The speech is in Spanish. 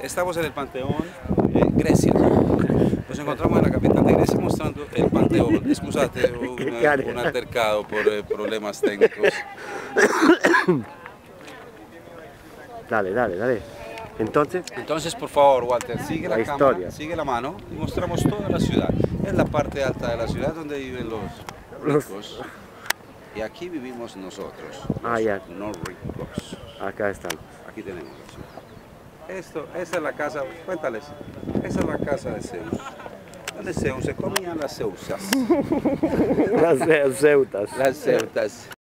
Estamos en el Panteón, eh, Grecia. Nos encontramos en la capital de Grecia mostrando el Panteón. Excusate, un altercado por eh, problemas técnicos. Dale, dale, dale. Entonces, Entonces, por favor, Walter, sigue la, La cámara, historia. sigue la mano y mostramos toda la ciudad. Es la parte alta de la ciudad donde viven los ricos. Y aquí vivimos nosotros, Ah, los ya. no ricos. acá están. Aquí tenemos la ciudad. Esto, esa es la casa, cuéntales, esa es la casa de Zeus. Donde Zeus se comían las Zeusas, Las ceutas. las Ceutas.